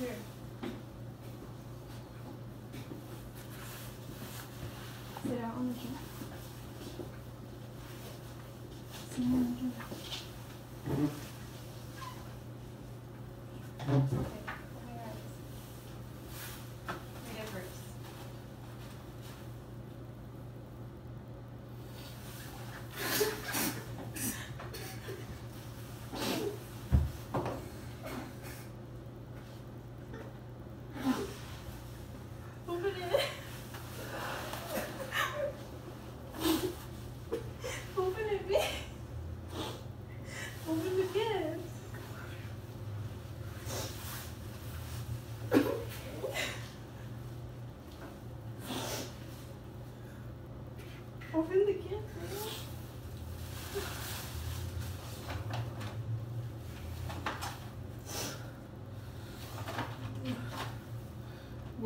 Here. Sit out on the chair. Sit on the chair. Mm-hmm. Okay,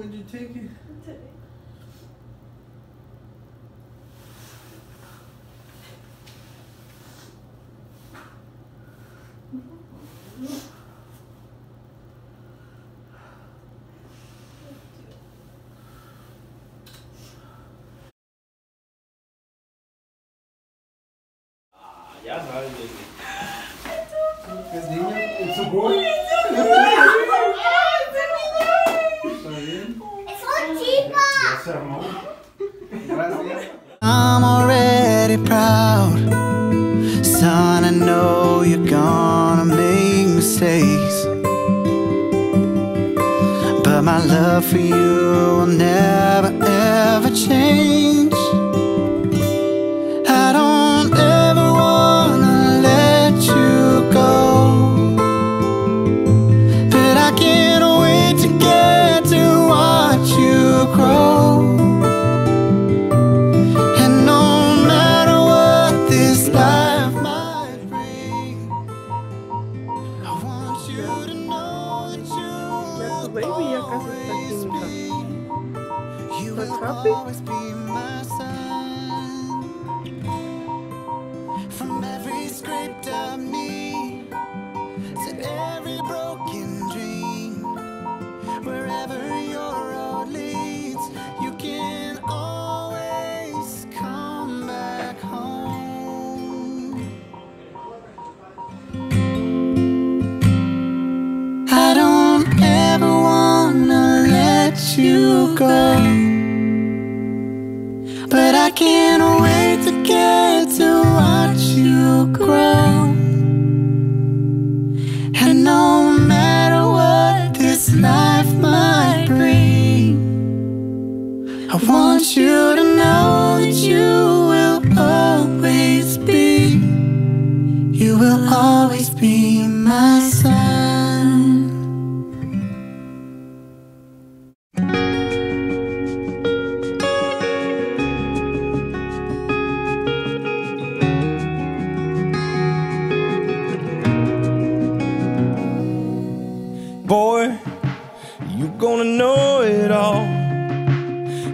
When'd you take it? Ya sabes, baby. ¿Es niño? ¿Es un boy? I'm already proud. Son, I know you're gonna make mistakes. But my love for you will never ever change. You ¿Estás will always be my son. From every scraped up knee to every broken dream, wherever your road leads, you can always come back home. I don't ever wanna let you go. But I can't wait to get to watch you grow. And no matter what this life might bring, I want you to know that you will always be. You will always be my son.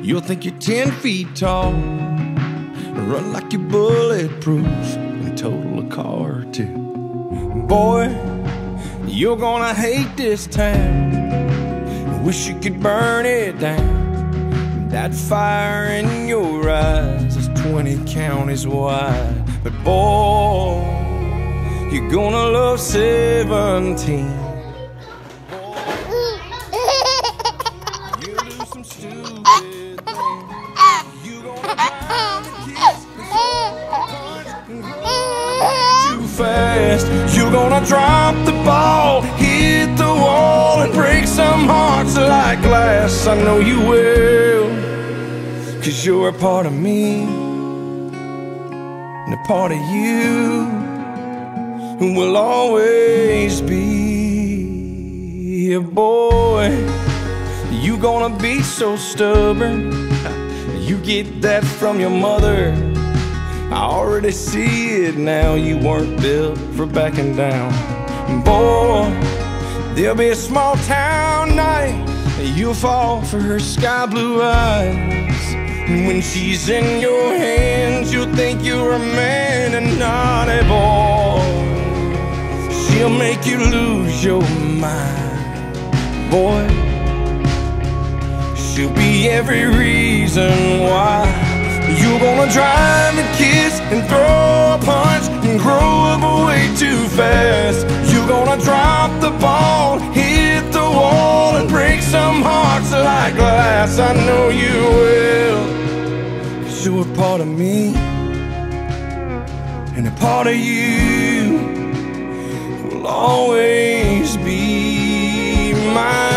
You'll think you're ten feet tall. Run like you're bulletproof and total a car or two. Boy, you're gonna hate this town. Wish you could burn it down. That fire in your eyes is 20 counties wide. But boy, you're gonna love 17. Fast. You gonna drop the ball, hit the wall, and break some hearts like glass. I know you will, cause you're a part of me, and a part of you Who will always be a boy. You're gonna be so stubborn. You get that from your mother. I already see it now. You weren't built for backing down. Boy, there'll be a small town night. You'll fall for her sky blue eyes. And when she's in your hands, you'll think you're a man and not a boy. She'll make you lose your mind. boy. She'll be every reason why. You're gonna drive and kiss and throw a punch and grow up way too fast. You're gonna drop the ball, hit the wall, and break some hearts like glass. I know you will. Cause you're a part of me and a part of you will always be mine.